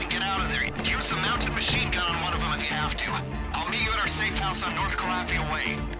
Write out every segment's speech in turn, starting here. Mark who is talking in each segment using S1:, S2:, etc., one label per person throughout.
S1: and get out of there. Use the mounted machine gun on one of them if you have to. I'll meet you at our safe house on North Calafia Way.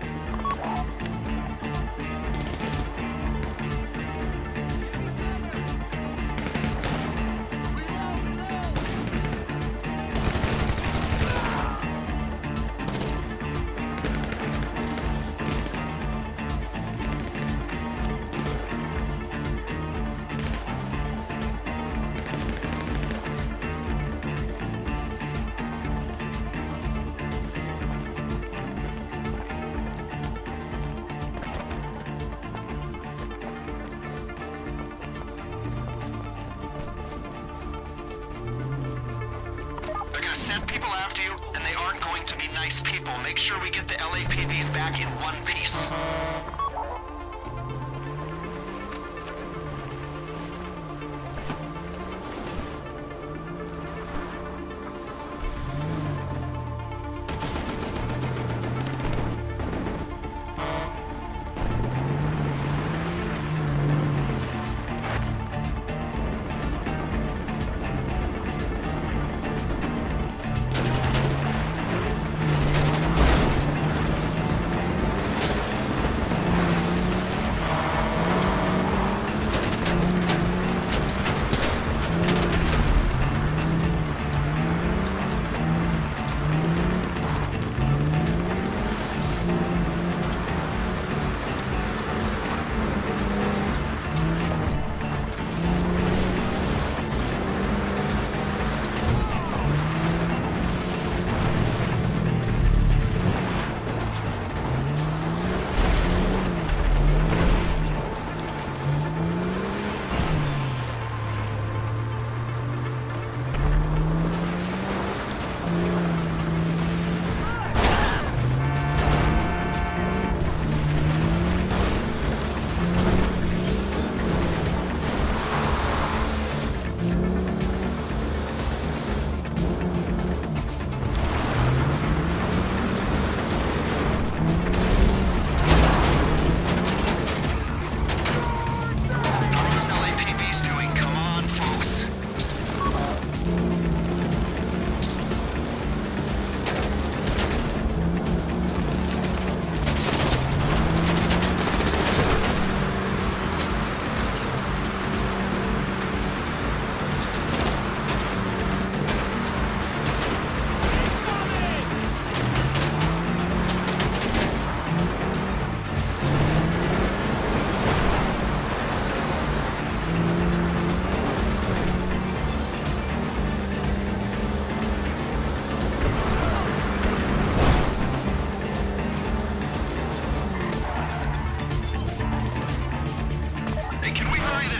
S1: To be nice people. Make sure we get the LAPDs back in one piece.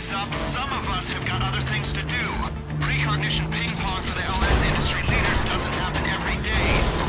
S1: This up? Some of us have got other things to do. Precognition ping pong for the LS industry leaders doesn't happen every day,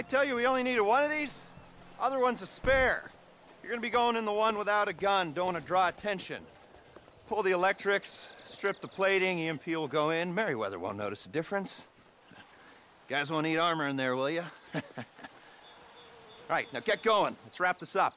S1: I tell you, we only needed one of these. Other one's a spare. You're gonna be going in the one without a gun. Don't want to draw attention. Pull the electrics, strip the plating, EMP will go in. Merryweather won't notice a difference. Guys won't need armor in there, will you? right, now get going. Let's wrap this up.